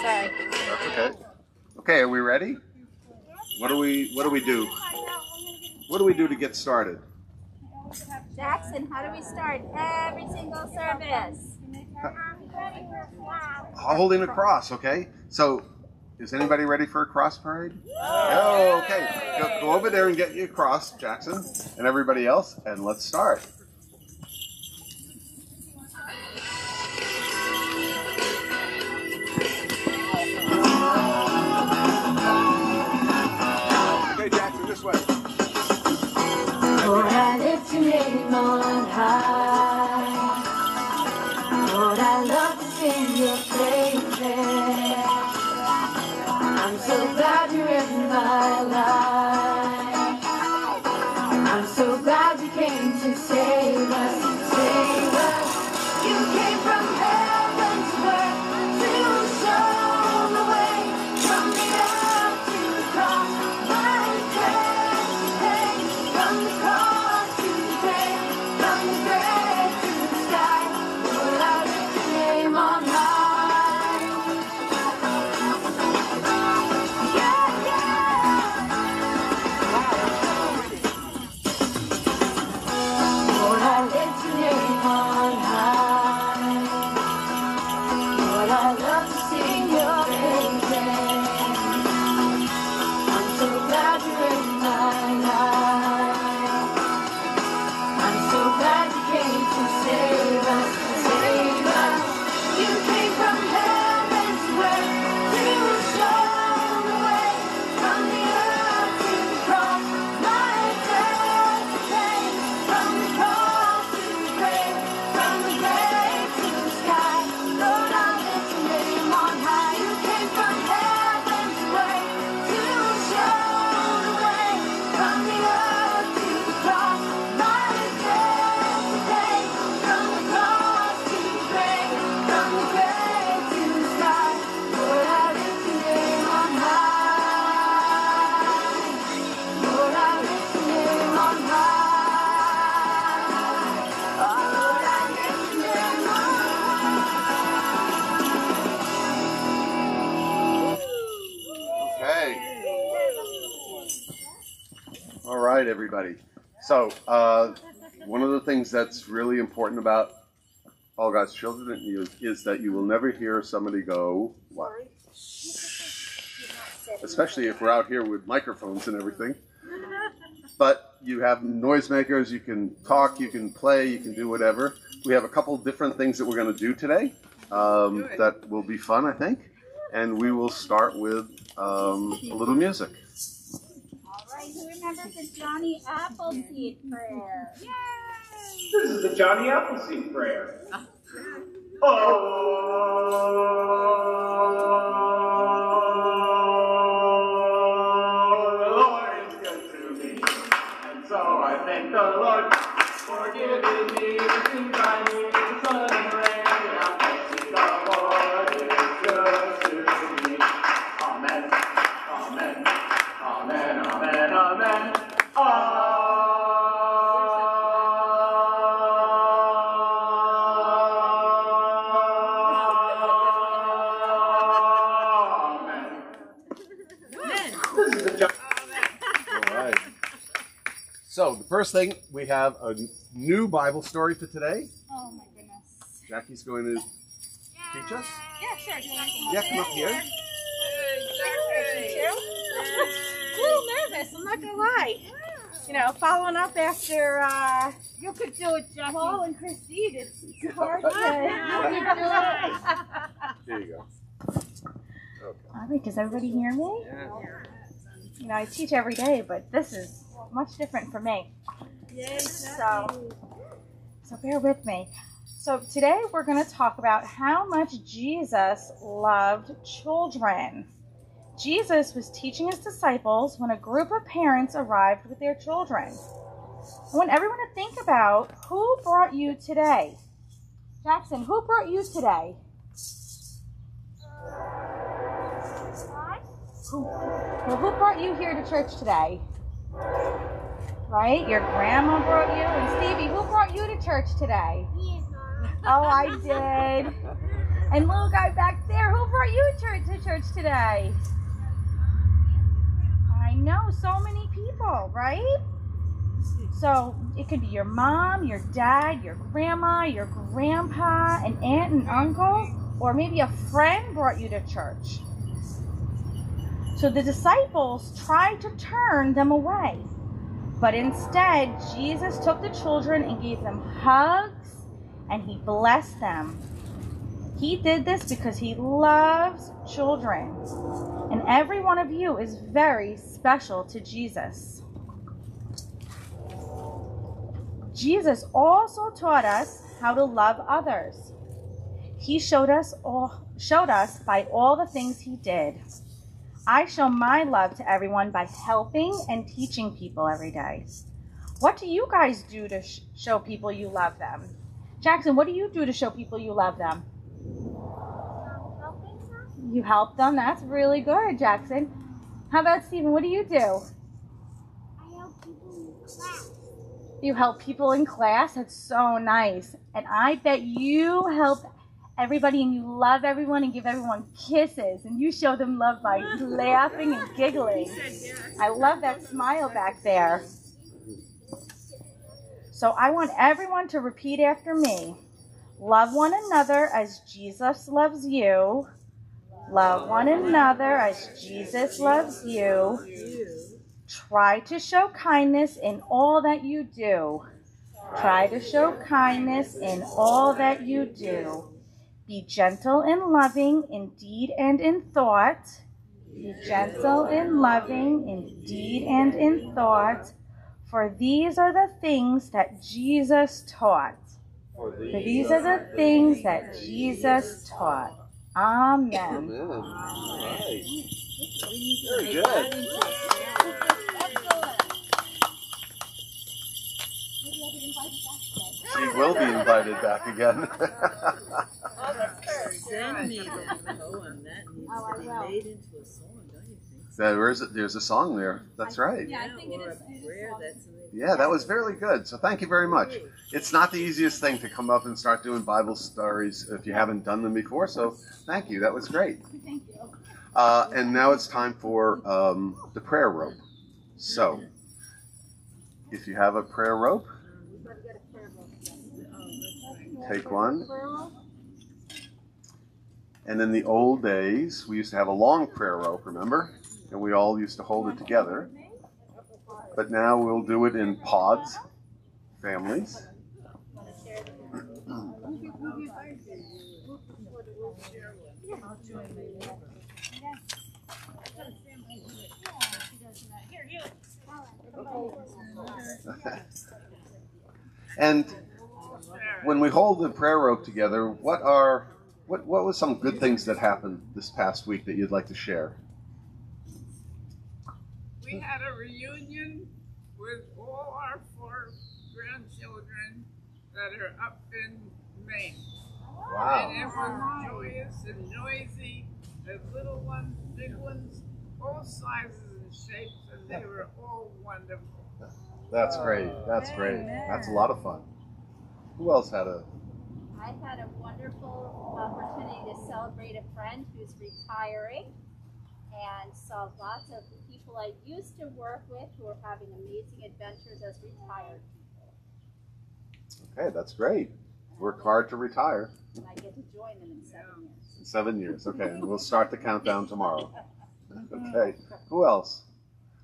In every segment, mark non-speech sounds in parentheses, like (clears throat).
Sorry. That's okay. Okay, are we ready? What do we What do we do? What do we do to get started? Jackson, how do we start every single service? Holding a cross. Okay. So, is anybody ready for a cross parade? Oh, okay. Go, go over there and get your cross, Jackson, and everybody else, and let's start. Your So, uh, one of the things that's really important about all God's children is, is that you will never hear somebody go, what? Especially if we're out here with microphones and everything. But you have noisemakers, you can talk, you can play, you can do whatever. We have a couple different things that we're going to do today um, that will be fun, I think. And we will start with um, a little music. Who the Johnny Appleseed prayer? This is the Johnny Appleseed prayer. Oh, So the first thing we have a new Bible story for today. Oh my goodness. Jackie's going to teach us. Yeah, sure. Do you want to come Yeah, come up here. a little nervous, I'm not gonna lie. You know, following up after uh, You could do it, Jackie. Paul and Christine, it's it's (laughs) hard to. Here you go. All right, does everybody hear me? Yeah. You know, I teach every day, but this is much different for me. So, so bear with me. So today we're going to talk about how much Jesus loved children. Jesus was teaching his disciples when a group of parents arrived with their children. I want everyone to think about who brought you today. Jackson, who brought you today? Uh, who, well, who brought you here to church today? Right? Your grandma brought you. And Stevie, who brought you to church today? Oh, I did. And little guy back there, who brought you to, to church today? I know, so many people, right? So it could be your mom, your dad, your grandma, your grandpa, an aunt and uncle, or maybe a friend brought you to church. So the disciples tried to turn them away. But instead, Jesus took the children and gave them hugs and he blessed them. He did this because he loves children. And every one of you is very special to Jesus. Jesus also taught us how to love others. He showed us all showed us by all the things he did. I show my love to everyone by helping and teaching people every day. What do you guys do to sh- show people you love them? Jackson, what do you do to show people you love them? You help them. That's really good, Jackson. How about Stephen? What do you do? I help people in class. You help people in class. That's so nice. And I bet you help everybody and you love everyone and give everyone kisses and you show them love by laughing and giggling. I love that smile back there. So I want everyone to repeat after me. Love one another as Jesus loves you. Love one another as Jesus loves you. Try to show kindness in all that you do. Try to show kindness in all that you do. Be gentle and loving in deed and in thought. Be gentle and loving in deed and in thought. For these are the things that Jesus taught. For For these are the things that Jesus taught. Amen. Amen. All right. Very good. She will be invited back again. (laughs) Send me that poem. That needs Oh, to be made into a song, don't you think? there is a, there's a song there. That's right. Yeah, I think it or is- a it is prayer song. that's Yeah, that was very good. So thank you very much. It's not the easiest thing to come up and start doing Bible stories if you haven't done them before. So thank you. That was great. (laughs) Thank you. Uh, and now it's time for um, the prayer rope. So if you have a prayer rope, take one. And in the old days, we used to have a long prayer rope, remember? And we all used to hold it together. But now we'll do it in pods, families. (laughs) and when we hold the prayer rope together, what are what what was some good things that happened this past week that you'd like to share? We had a reunion with all our four grandchildren that are up in Maine. Wow. And it was joyous and noisy. There's little ones, big ones, all sizes and shapes, and they were all wonderful. That's great. That's great. That's a lot of fun. Who else had a I had a wonderful opportunity to celebrate a friend who's retiring and saw lots of people I used to work with who are having amazing adventures as retired people. Okay, that's great. Work hard to retire And I get to join them in seven years. in seven years. Okay, and we'll start the countdown tomorrow. (laughs) Okay, who else?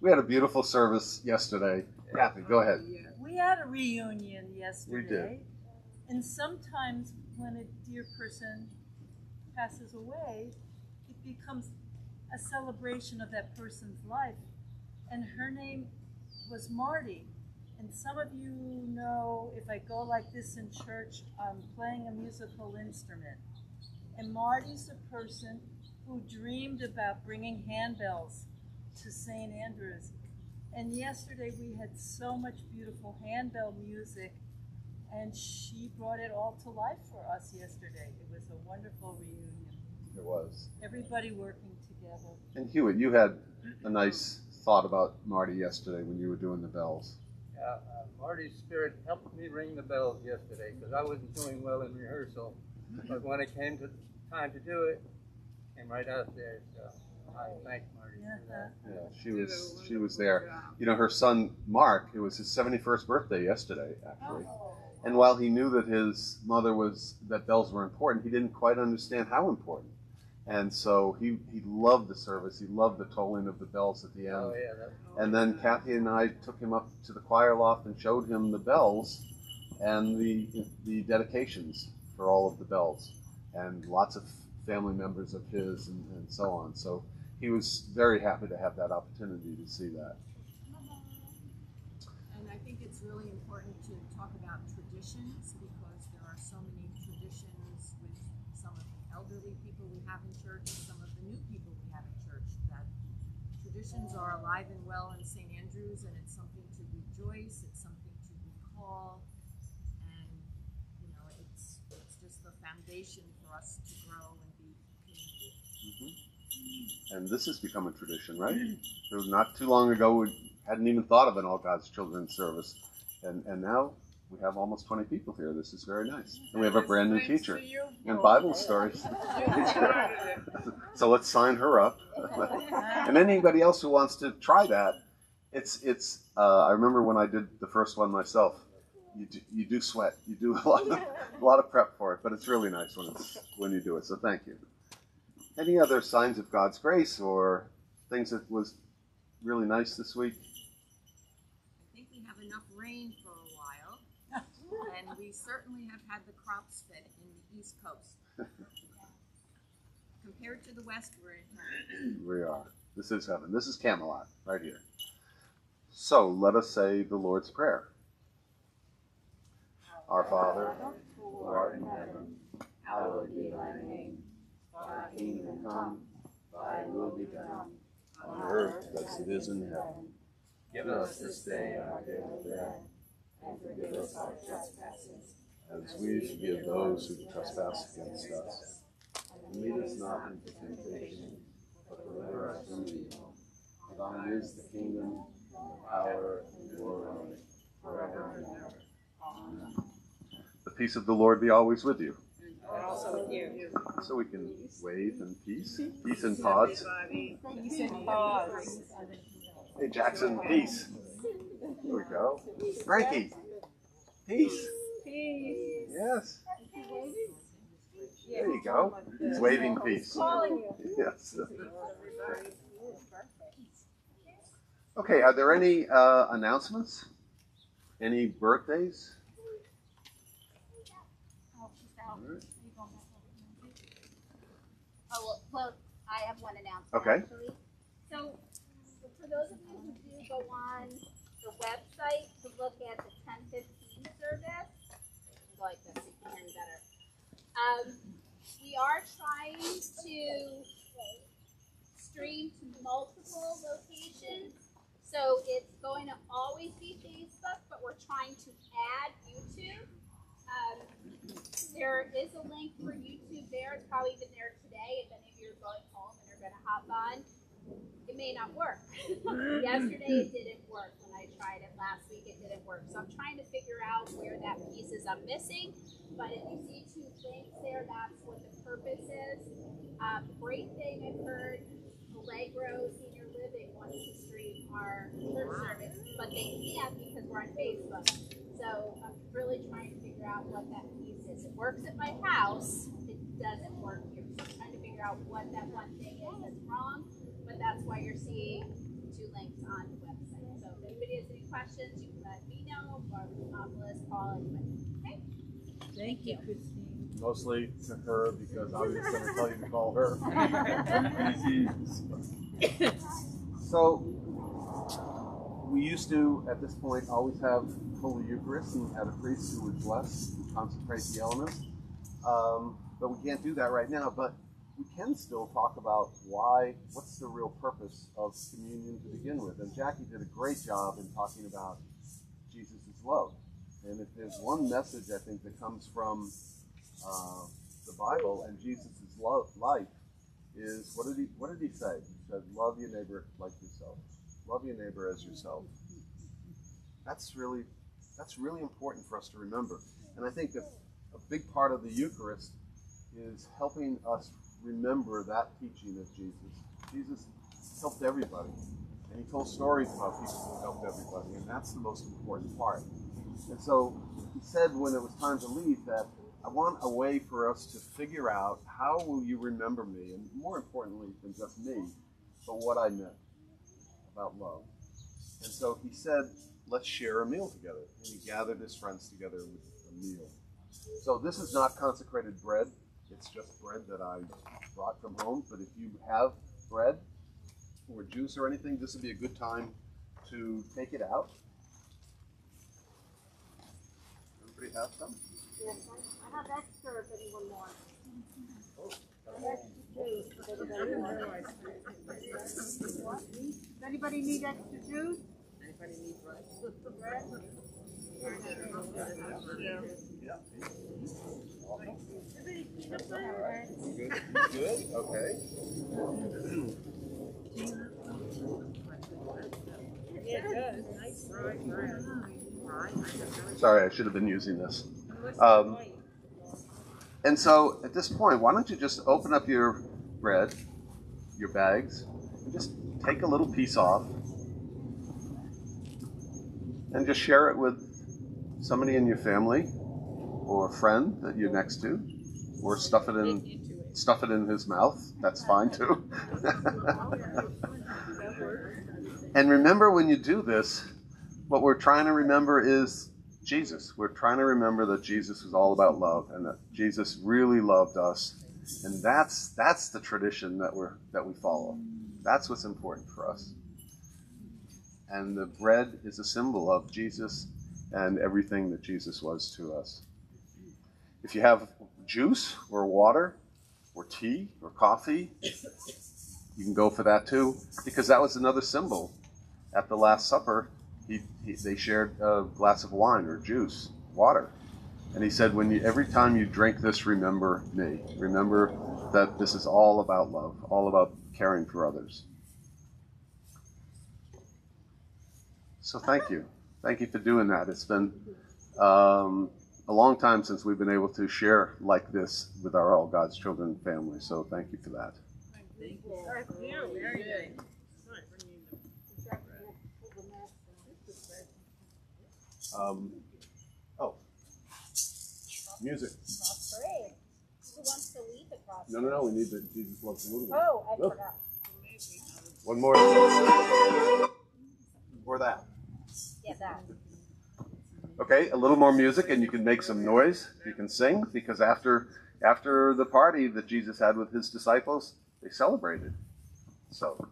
We had a beautiful service yesterday. Kathy, go ahead. We had a reunion yesterday. And sometimes when a dear person passes away, it becomes a celebration of that person's life. And her name was Marty. And some of you know if I go like this in church, I'm playing a musical instrument. And Marty's a person who dreamed about bringing handbells to St. Andrews. And yesterday we had so much beautiful handbell music, and she brought it all to life for us yesterday. It was a wonderful reunion. It was. Everybody working together. And Hewitt, you had a nice thought about Marty yesterday when you were doing the bells. Uh, uh, Marty's spirit helped me ring the bells yesterday because I wasn't doing well in rehearsal. But when it came to time to do it, came right out there. So I thank Marty for that. Yeah, she was she was there. You know, her son Mark. It was his seventy-first birthday yesterday, actually. And while he knew that his mother was that bells were important, he didn't quite understand how important. And so he he loved the service. He loved the tolling of the bells at the end. Oh yeah, And then Kathy and I took him up to the choir loft and showed him the bells and the the dedications for all of the bells, and lots of family members of his and, and so on. So he was very happy to have that opportunity to see that. And I think it's really important to talk because there are so many traditions with some of the elderly people we have in church and some of the new people we have in church that traditions are alive and well in St. Andrews and it's something to rejoice, it's something to recall, and you know, it's it's just the foundation for us to grow and be community. Mm-hmm. And this has become a tradition, right? Not too long ago, we hadn't even thought of an All God's Children service, and and now we have almost 20 people here. This is very nice, and we have a brand new teacher and Bible stories. You started it. so let's sign her up. (laughs) and anybody else who wants to try that, it's it's. Uh, I remember when I did the first one myself. You do, you do sweat. You do (laughs) a lot of a lot of prep for it, but it's really nice when it's when you do it. So thank you. Any other signs of God's grace or things that was really nice this week? I think we have enough rain we certainly have had the crops fit in the East Coast. (laughs) Compared to the West, we're in heaven. (clears throat) We are. This is heaven. This is Camelot right here. So let us say the Lord's Prayer. Our Father, who art in heaven, hallowed be thy name. Thy kingdom come, thy will be done, on earth as it is in heaven. Give us this day our daily bread, and forgive us our trespasses, as we forgive those who trespass against us. And lead us not into temptation, but deliver us from evil. For thine is the kingdom, the power, and the glory, forever and ever. Amen. The peace of the Lord be always with you. Also with you. So we can wave in peace. Peace and pods. Everybody. Peace and pause. Hey Jackson, peace. Here we go. Frankie, peace. Peace. Yes. There you go. He's waving peace. Yes. Okay, are there any uh, announcements? Any birthdays? Oh. Oh, well, well, I have one announcement. Okay. Actually. So, for those of you who do go on the website to look at the ten fifteen service, go like this, you can hear me better. Um, we are trying to stream to multiple locations. So it's going to always be Facebook, but we're trying to add YouTube. Um, there is a link for YouTube there. It's probably been there today. If any of you are going home and are going to hop on, it may not work. (laughs) Yesterday it didn't work. When I tried it last week, it didn't work. So I'm trying to figure out where that piece is I'm missing. But if you see two links there, that's what the purpose is. Um, great thing I've heard Allegro Senior Living wants to stream our church service, but they can't because we're on Facebook. So I'm really trying to figure out what that piece is. It works at my house, it doesn't work here. So I'm trying to figure out what that one thing is that's wrong, that's why you're seeing two links on the website. So if anybody has any questions, you can let me know, Barbara Demopolis, Paul, anybody. Okay? Thank you, Christine. Mostly to her because obviously I was going to tell you to call her. (laughs) so we used to, at this point, always have Holy Eucharist and had a priest who would bless and consecrate the elements. Um, but we can't do that right now. But we can still talk about why, what's the real purpose of communion to begin with. And Jackie did a great job in talking about Jesus' love. And if there's one message I think that comes from uh, the Bible and Jesus' love, life is what did he what did he say? He said, "Love your neighbor like yourself. Love your neighbor as yourself." That's really that's really important for us to remember. And I think that a big part of the Eucharist is helping us remember that teaching of Jesus. Jesus helped everybody, and he told stories about people who helped everybody, and that's the most important part. And so he said when it was time to leave that I want a way for us to figure out how will you remember me, and more importantly than just me, but what I meant about love. And so he said, let's share a meal together. And he gathered his friends together with a meal. So this is not consecrated bread. It's just bread that I brought from home. But if you have bread or juice or anything, this would be a good time to take it out. Everybody have some? Yes, I have extra if anyone wants. Does anybody need extra juice? Anybody need bread? Sorry, I should have been using this. Um, and so at this point, why don't you just open up your bread, your bags, and just take a little piece off and just share it with somebody in your family or a friend that you're next to, or stuff it in stuff it in his mouth. That's fine too. (laughs) and remember when you do this, what we're trying to remember is Jesus. We're trying to remember that Jesus was all about love and that Jesus really loved us. And that's that's the tradition that we're that we follow. That's what's important for us. And the bread is a symbol of Jesus and everything that Jesus was to us. If you have juice or water or tea or coffee, you can go for that too, because that was another symbol. At the Last Supper, he, he, they shared a glass of wine or juice, water. And he said, when you, every time you drink this, remember me. Remember that this is all about love, all about caring for others. So thank you. Thank you for doing that. It's been um, a long time since we've been able to share like this with our All God's Children family. So thank you for that. Um, oh, music. Who wants to lead the process? No, no, no. We need the Jesus loves the little one. Oh, I Look. forgot. One more. Or that. Yeah, that. Okay, a little more music, and you can make some noise. You can sing because after after the party that Jesus had with his disciples, they celebrated. So.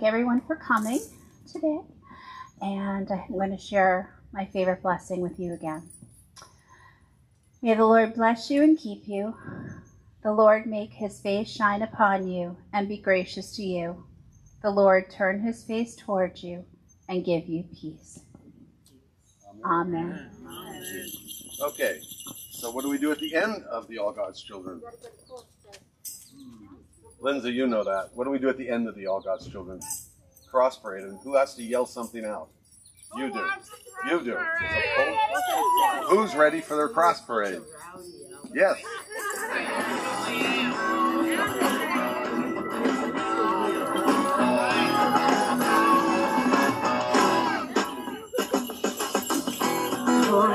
Thank everyone for coming today, and I'm going to share my favorite blessing with you again. May the Lord bless you and keep you. The Lord make his face shine upon you and be gracious to you. The Lord turn his face towards you and give you peace. Amen. Okay. So what do we do at the end of the All God's Children? Lindsay, you know that. What do we do at the end of the All God's Children cross parade? And who has to yell something out? You do. You do. Who's ready for their cross parade? Yes. For